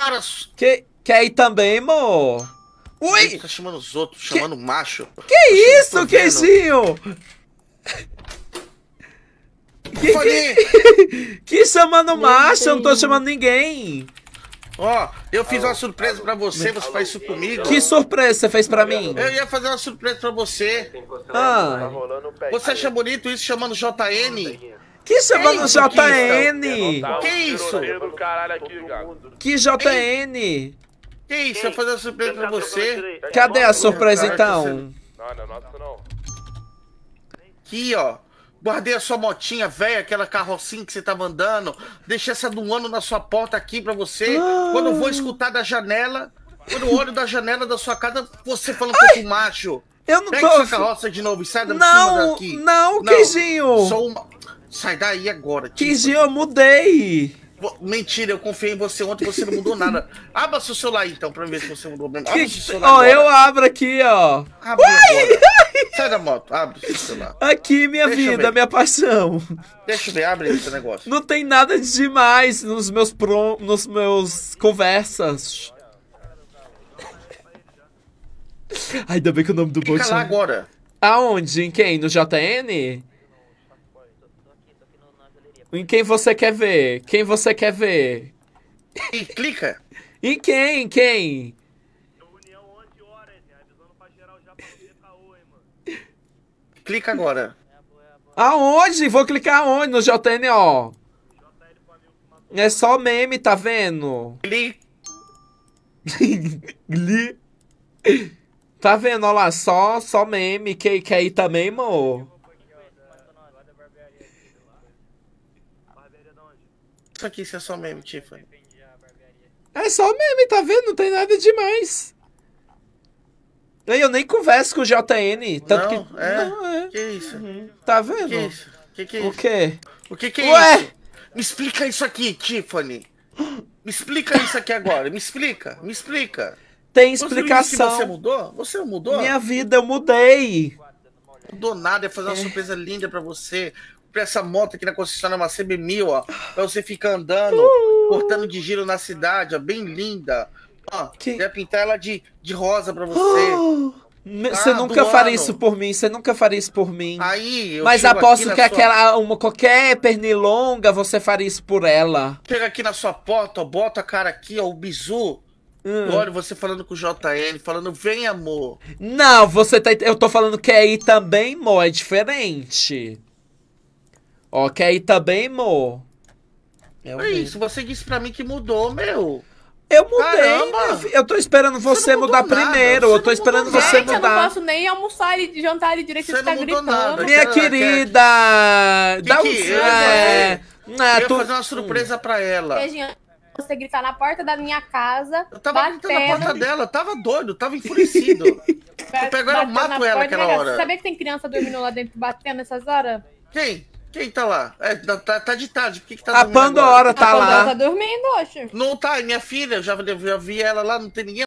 Para. Que, quer ir também, amor? Ui! Tá chamando os outros, chamando macho. Que isso, tô vendo. Queijinho? Que, que, que chamando macho? Eu não tô chamando ninguém. Ó, eu fiz uma surpresa pra você, você faz isso comigo. Que surpresa você fez pra mim? Eu ia fazer uma surpresa pra você. Ah, Você acha bonito isso chamando JN? Que isso, JN? Que isso? Que JN? Que isso? Eu ia fazer uma surpresa pra você. Cadê a surpresa então? Não, não é nossa não. Aqui, ó. Guardei a sua motinha velha, aquela carrocinha que você tava andando. Deixei essa do ano na sua porta aqui pra você. Quando eu vou escutar da janela, quando eu olho da janela da sua casa, você falando que eu sou macho. Eu não Pega tô. sua carroça de novo e sai da cima Não, daqui. não, Queijinho. Sou uma... Sai daí agora. tipo. Queijinho, eu mudei. Mentira, eu confiei em você ontem, você não mudou nada. Abra seu celular então, pra ver se você mudou mesmo. Abra Que- seu celular Ó, agora. eu abro aqui, ó. Abre agora. Sai da moto, abre seu celular. Aqui, minha Deixa vida, minha paixão. Deixa eu ver, abre esse negócio. Não tem nada de demais nos meus pro, nos meus conversas. Ai, ainda bem que o nome do bot. Fica lá agora. Aonde? Em quem? No JN? Em quem você quer ver? Quem você quer ver? E clica. Em quem? Em quem? Clica agora. Aonde? Vou clicar aonde? No JN, ó. É só meme, tá vendo? Clica. Gli. Tá vendo? Olha lá, só, só meme. Quer, quer ir também, amor? Isso aqui, isso é só meme, Tiffany. É só meme, tá vendo? Não tem nada demais. Eu nem converso com o JN. Tanto Não, que. é? Não, é. Que isso? Tá Que vendo? isso? Que que é O isso? quê? O que que é Ué? isso? Me explica isso aqui, Tiffany. Me explica isso aqui agora. Me explica, me explica. Tem que Você explicação. mudou? Você mudou? Minha vida, eu mudei. Não mudou nada. Ia fazer uma surpresa linda pra você. Comprei essa moto aqui na concessionária, uma CB1000, ó. Pra você ficar andando, cortando de giro na cidade, ó. Bem linda. Ó, Que- ia pintar ela de, de rosa pra você. Me- Você Ah, nunca faria isso por mim. Você nunca faria isso por mim. Aí, eu Mas aposto que sua- aquela uma qualquer pernilonga você faria isso por ela. Chega aqui na sua porta, ó, bota a cara aqui, ó, o bizu. Hum. Olha você falando com o JN, falando, vem amor. Não, você tá. Eu tô falando que é ir também, mo, é diferente. Ó, quer ir também, mo. É É isso, você disse pra mim que mudou, meu. Eu mudei. Eu tô esperando você, não mudar nada, primeiro. você Eu tô esperando mudou você Gente, eu não mudar. posso nem almoçar e jantar ali direito, Você você tá gritando. nada. Minha Quer- querida. Dá um. que- é, Eu ah, ia tu- fazer uma surpresa pra ela. Você gritar na porta da minha casa, Eu tava gritando na porta batendo, dela, tava doido, tava enfurecido. ba- pego ela, eu batendo mato na ela aquela hora. Você sabia que tem criança dormindo lá dentro batendo nessas horas? Quem? Quem tá lá? É, tá, tá de tarde, por que que tá A dormindo agora? Pandora tá a Pandora lá. tá dormindo, oxe. Não tá, é minha filha, eu já, já vi ela lá, não tem ninguém